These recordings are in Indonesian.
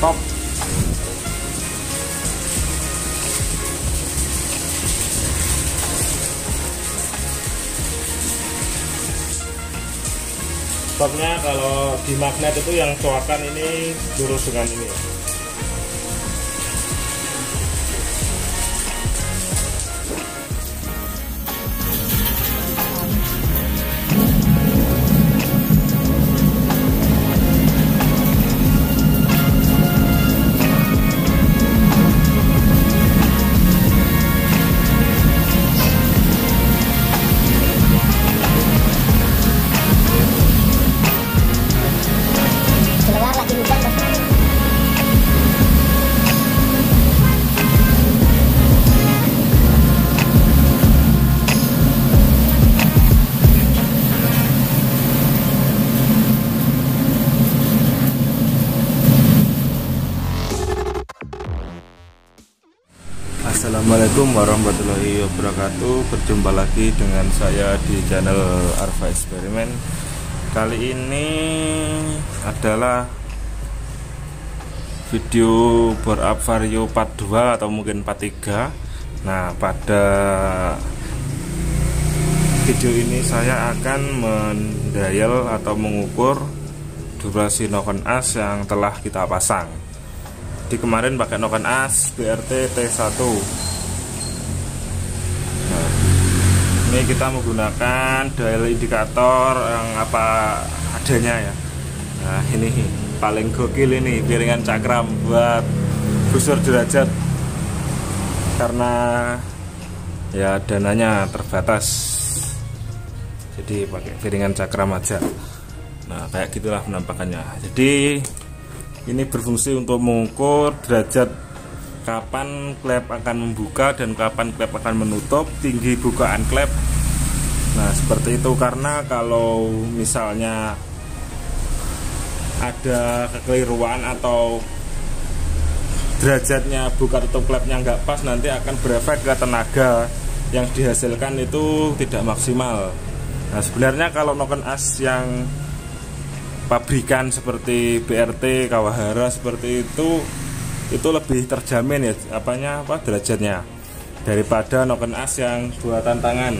posisi top topnya kalau di magnet itu yang coakan ini lurus dengan ini Assalamualaikum warahmatullahi wabarakatuh. Berjumpa lagi dengan saya di channel Arva Eksperimen Kali ini adalah video bore up vario part 2 atau mungkin part 3 Nah pada video ini saya akan mendial atau mengukur durasi noken as yang telah kita pasang. Di kemarin pakai noken as BRT T1 nah, ini kita menggunakan dial indikator yang apa adanya ya. Nah ini paling gokil ini piringan cakram buat busur derajat. Karena ya dananya terbatas. Jadi pakai piringan cakram aja. Nah kayak gitulah penampakannya. Jadi ini berfungsi untuk mengukur derajat kapan klep akan membuka dan kapan klep akan menutup tinggi bukaan klep. Nah seperti itu karena kalau misalnya ada kekeliruan atau derajatnya buka tutup klepnya nggak pas nanti akan berefek ke tenaga yang dihasilkan itu tidak maksimal. Nah sebenarnya kalau noken as yang pabrikan seperti BRT, Kawahara seperti itu itu lebih terjamin ya apanya apa derajatnya daripada noken as yang buatan tangan.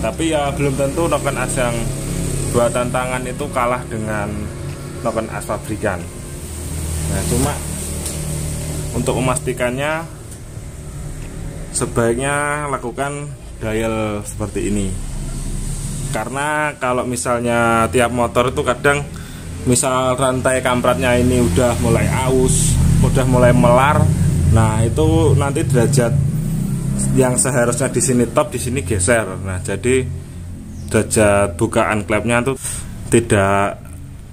Tapi ya belum tentu noken as yang buatan tangan itu kalah dengan noken as pabrikan. Nah, cuma untuk memastikannya sebaiknya lakukan dial seperti ini. Karena kalau misalnya tiap motor itu kadang misal rantai kampratnya ini udah mulai aus, udah mulai melar, nah itu nanti derajat yang seharusnya di sini top di sini geser. Nah jadi derajat bukaan klepnya itu tidak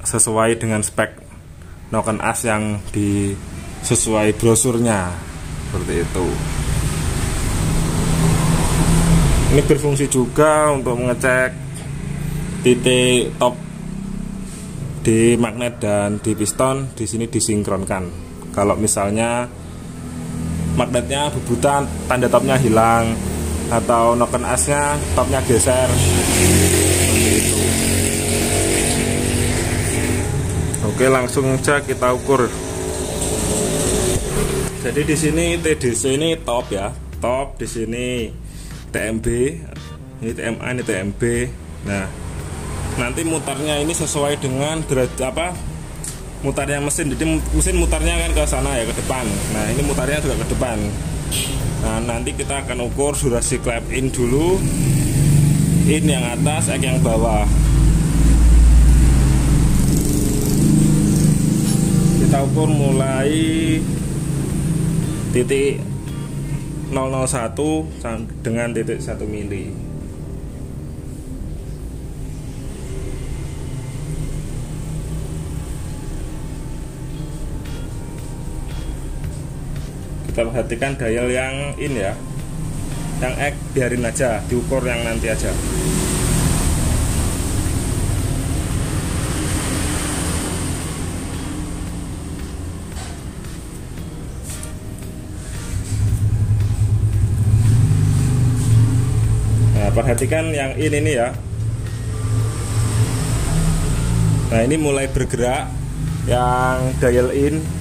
sesuai dengan spek noken as yang di sesuai brosurnya seperti itu. Ini berfungsi juga untuk mengecek titik top di magnet dan di piston di sini disinkronkan. Kalau misalnya magnetnya bubutan, tanda topnya hilang atau noken asnya topnya geser. Oke, langsung saja kita ukur. Jadi di sini TDC ini top ya, top di sini TMB, ini TMA ini TMB. Nah, nanti mutarnya ini sesuai dengan derajat apa mutarnya mesin. Jadi mesin mutarnya kan ke sana ya ke depan. Nah ini mutarnya juga ke depan. Nah nanti kita akan ukur durasi clap in dulu in yang atas X yang bawah. Kita ukur mulai titik 001 dengan titik 1 mili kita perhatikan dial yang in ya. Yang X biarin aja diukur yang nanti aja. Nah perhatikan yang in ini ya. Nah ini mulai bergerak. Yang dial in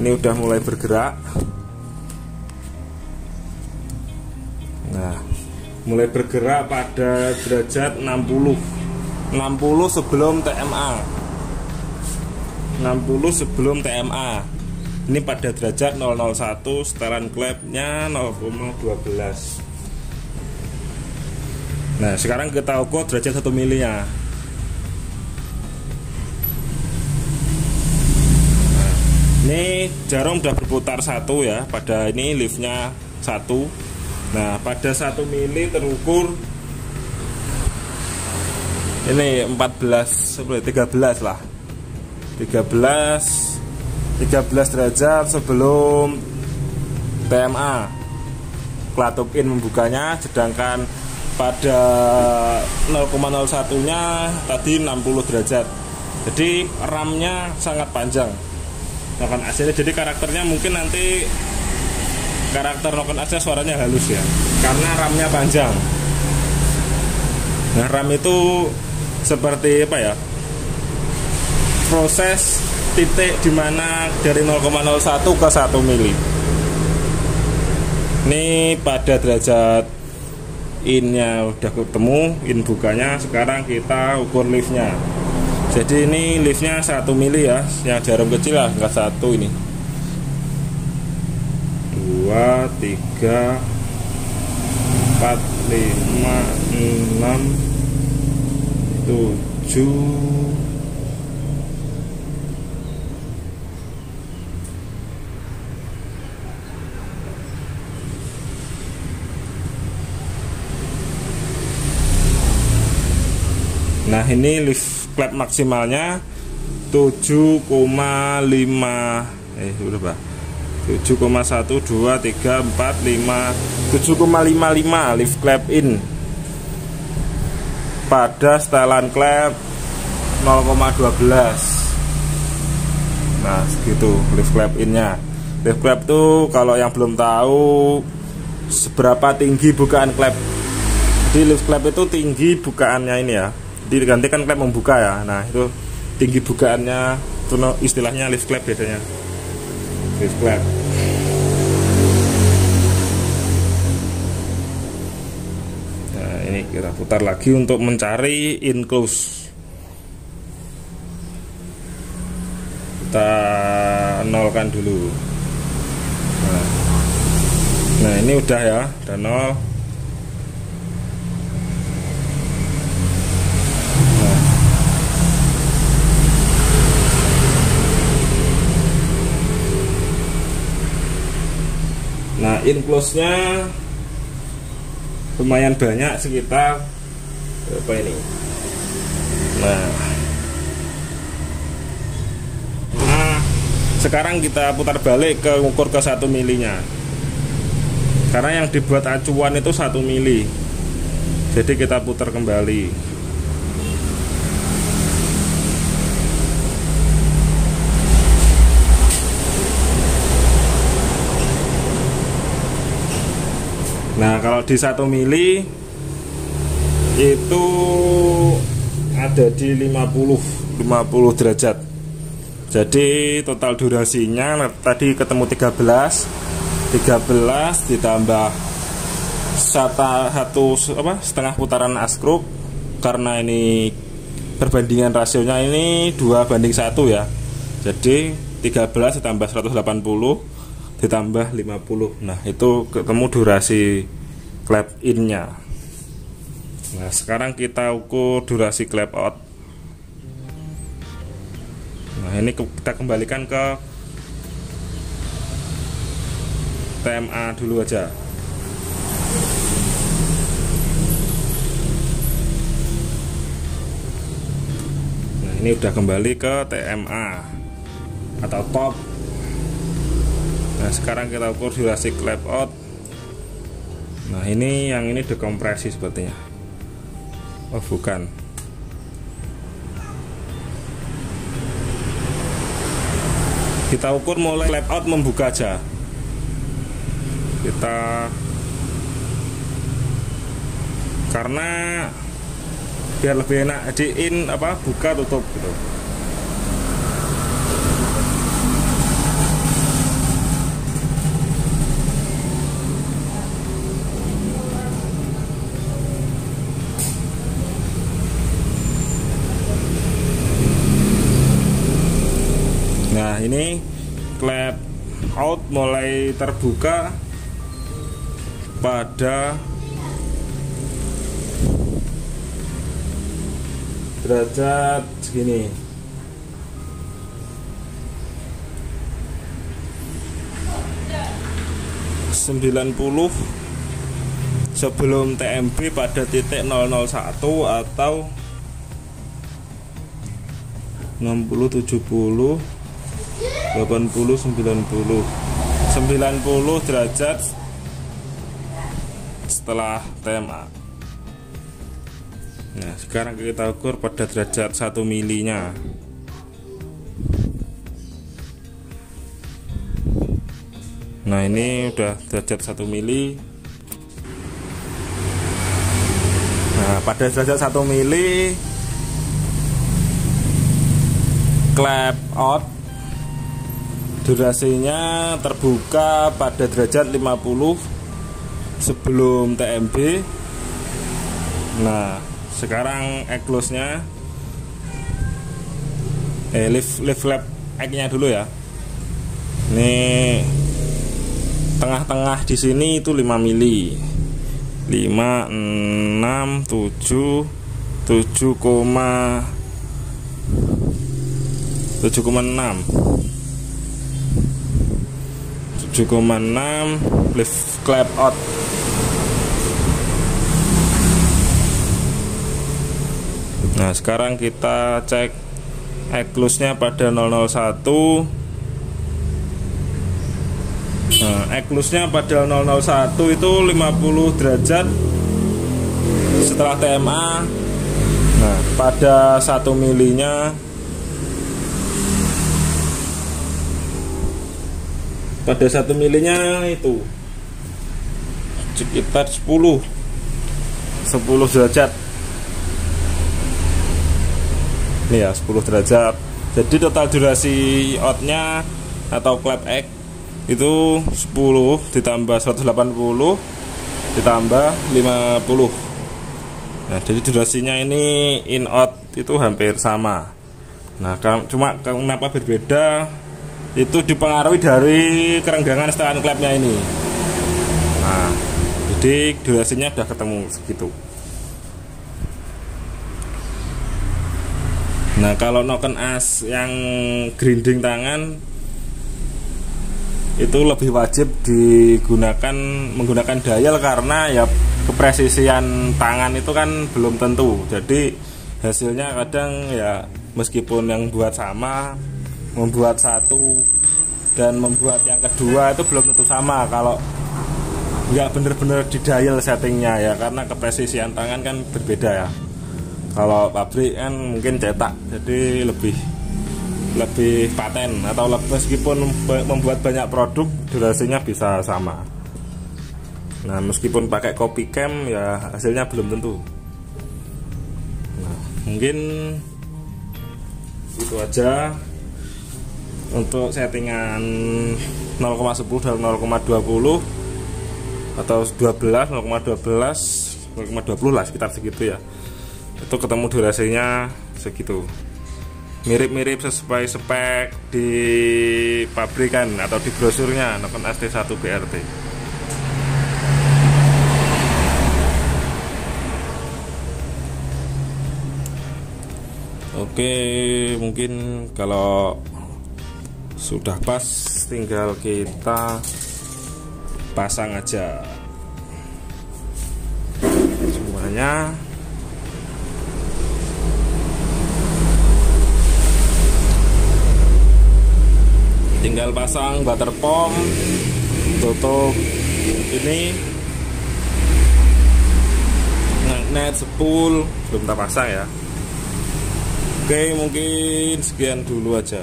ini udah mulai bergerak. Nah mulai bergerak pada derajat 60 60 sebelum TMA 60 sebelum TMA ini pada derajat 001 setelan klepnya 0,12 Nah sekarang kita ukur derajat 1 mili Ini jarum sudah berputar satu ya. Pada ini liftnya satu. Nah pada 1 mili terukur. Ini 14 13 lah. 13 13 derajat sebelum TMA Klatup in membukanya sedangkan pada 0,01 nya tadi 60 derajat. Jadi RAM-nya sangat panjang Noken AC jadi karakternya mungkin nanti karakter Noken AC suaranya halus ya. Karena RAM-nya panjang. Nah RAM itu seperti apa ya? Proses titik di mana dari 0,01 ke 1 mili. Ini pada derajat innya udah ketemu in bukanya. Sekarang kita ukur liftnya jadi ini liftnya satu mili ya yang jarum kecil lah nggak satu ini. Dua tiga empat lima enam tujuh. Nah ini lift klep maksimalnya 7,5 eh berapa 7,1 2 3 4 5 7,55 lift clap in. Pada setelan klep 0,12 nah segitu lift clap innya. Lift clap tuh kalau yang belum tahu seberapa tinggi bukaan klep di lift clap itu tinggi bukaannya ini ya digantikan klep membuka ya. Nah itu tinggi bukaannya itu istilahnya lift clap biasanya lift clap nah ini kita putar lagi untuk mencari in close kita nolkan dulu. Nah, nah ini udah ya udah nol Nah inclose-nya lumayan banyak sekitar berapa ini? Nah, nah sekarang kita putar balik ke ukur ke satu milinya. Karena yang dibuat acuan itu satu mili. Jadi kita putar kembali. Nah kalau di satu mili itu ada di 50 50 derajat. Jadi total durasinya tadi ketemu 13 13 ditambah satu, apa setengah putaran askrup karena ini perbandingan rasionya ini dua banding satu ya. Jadi 13 ditambah 180 ditambah 50 nah itu ketemu durasi clap in nya nah sekarang kita ukur durasi clap out. Nah ini kita kembalikan ke TMA dulu aja. Nah ini udah kembali ke TMA atau top nah sekarang kita ukur durasi clap out. Nah ini yang ini dekompresi sepertinya. Oh bukan. Kita ukur mulai clap out membuka aja. Kita karena biar lebih enak di in apa buka tutup gitu nah ini clap out mulai terbuka pada derajat segini. Sembilan puluh sebelum TMB pada titik 001 atau 60 70 80 90 90 derajat setelah TMA nah sekarang kita ukur pada derajat 1 milinya. Nah ini udah derajat 1 mili. Nah pada derajat 1 mili clap out durasinya terbuka pada derajat 50 sebelum TMB nah sekarang close nya eh lift lift flap egg nya dulu ya. Ini tengah-tengah di sini itu 5 mili. 5 6 7 7, 7,6 7,6 lift clap out Nah sekarang kita cek eklusnya pada 001 Nah, eklusnya pada 001 itu 50 derajat setelah TMA. Nah, pada 1 milinya pada 1 milinya itu. Sekitar 10 10 derajat. Ini ya 10 derajat. Jadi total durasi outnya atau clap X itu 10 ditambah 180 ditambah 50 nah jadi durasinya ini in out itu hampir sama. Nah cuma kenapa berbeda itu dipengaruhi dari kerenggangan setelan klepnya ini. Nah jadi durasinya udah ketemu segitu. Nah kalau noken as yang grinding tangan itu lebih wajib digunakan menggunakan dial karena ya kepresisian tangan itu kan belum tentu. Jadi hasilnya kadang ya meskipun yang buat sama membuat satu dan membuat yang kedua itu belum tentu sama kalau nggak bener-bener di dial settingnya ya karena kepresisian tangan kan berbeda ya. Kalau pabrik kan mungkin cetak jadi lebih lebih paten atau meskipun membuat banyak produk durasinya bisa sama. Nah meskipun pakai copy cam ya hasilnya belum tentu. Nah mungkin itu aja untuk settingan 0,10 dan 0,20 atau 12 0,12 0,20 lah sekitar segitu ya. Itu ketemu durasinya segitu. Mirip-mirip sesuai spek di pabrikan atau di brosurnya Nokon ST1 BRT Oke mungkin kalau sudah pas. Tinggal kita pasang aja. Semuanya. Tinggal pasang butter pump tutup ini. Magnet spool belum pasang ya. Oke mungkin sekian dulu aja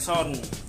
cek